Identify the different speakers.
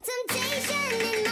Speaker 1: Temptation in